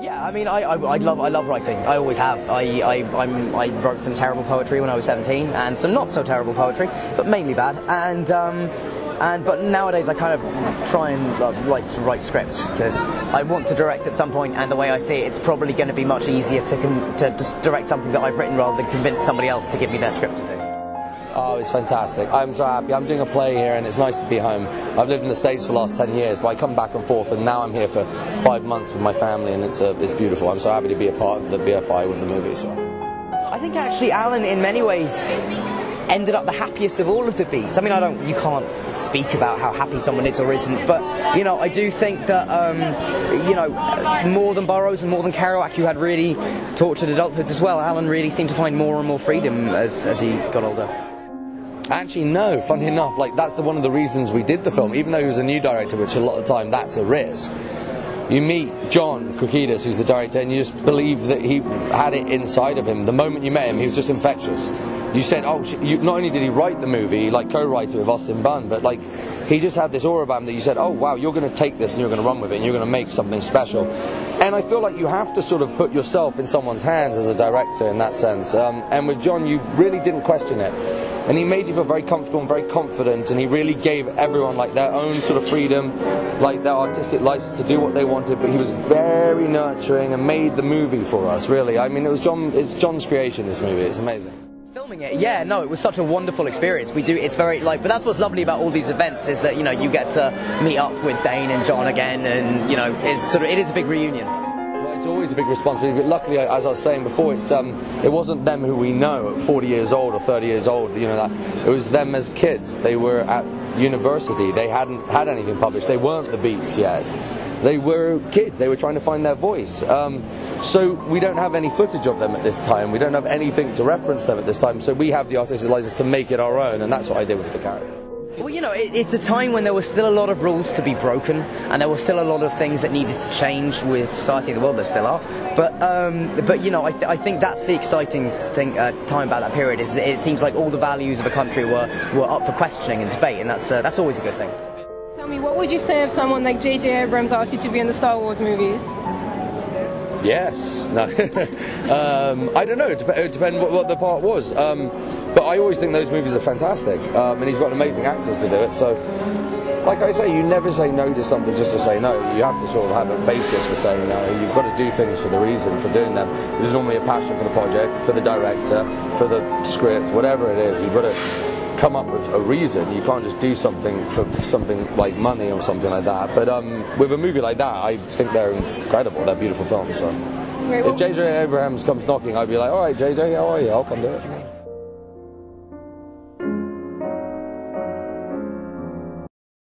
Yeah, I mean, I, I, I love I love writing. I always have. I, I I'm, I wrote some terrible poetry when I was 17, and some not so terrible poetry, but mainly bad. And um, and but nowadays I kind of try and uh, like write scripts because I want to direct at some point, and the way I see it, it's probably going to be much easier to con- to just direct something that I've written rather than convince somebody else to give me their script to do. Oh, it's fantastic. I'm so happy. I'm doing a play here and it's nice to be home. I've lived in the States for the last 10 years, but I come back and forth and now I'm here for five months with my family and it's, uh, it's beautiful. I'm so happy to be a part of the BFI with the movie. So. I think actually Allen, in many ways, ended up the happiest of all of the beats. I mean, I don't, you can't speak about how happy someone is or isn't, but you know, I do think that um, you know, more than Burroughs and more than Kerouac, who had really tortured adulthood as well. Allen really seemed to find more and more freedom as as he got older. Actually, no. Funny enough, like that's the one of the reasons we did the film. Even though he was a new director, which a lot of the time that's a risk. You meet John Krokidas, who's the director, and you just believe that he had it inside of him. The moment you met him, he was just infectious. You said, oh, you, not only did he write the movie, like co-write it with Austin Bunn, but like he just had this aura about him that you said, oh wow, you're going to take this and you're going to run with it and you're going to make something special. And I feel like you have to sort of put yourself in someone's hands as a director in that sense. Um, and with John, you really didn't question it and he made you feel very comfortable and very confident and he really gave everyone like their own sort of freedom like their artistic license to do what they wanted but he was very nurturing and made the movie for us really i mean it was john it's john's creation this movie it's amazing filming it. Yeah no it was such a wonderful experience. We do it's very like but that's what's lovely about all these events is that you know you get to meet up with dane and john again and you know it's sort of it is a big reunion it's always a big responsibility. But luckily, as I was saying before, it's um, it wasn't them who we know at 40 years old or 30 years old. You know that it was them as kids. They were at university. They hadn't had anything published. They weren't the Beats yet. They were kids. They were trying to find their voice. Um, so we don't have any footage of them at this time. We don't have anything to reference them at this time. So we have the artistic license to make it our own, and that's what I did with the character. Well, you know, it, it's a time when there were still a lot of rules to be broken, and there were still a lot of things that needed to change with society and the world. There still are, but um, but you know, I, th- I think that's the exciting thing uh, time about that period is that it seems like all the values of a country were, were up for questioning and debate, and that's uh, that's always a good thing. Tell me, what would you say if someone like J.J. Abrams asked you to be in the Star Wars movies? Yes. No. um, I don't know. It, dep- it depends what, what, the part was. Um, but I always think those movies are fantastic. Um, and he's got amazing actors to do it. So, like I say, you never say no to something just to say no. You have to sort of have a basis for saying no. You've got to do things for the reason for doing them. There's normally a passion for the project, for the director, for the script, whatever it is. You've got to come up with a reason. You can't just do something for something like money or something like that. But um, with a movie like that, I think they're incredible. They're beautiful films. So. If JJ Abrams comes knocking, I'd be like, all right, JJ, how are you? I'll come do it.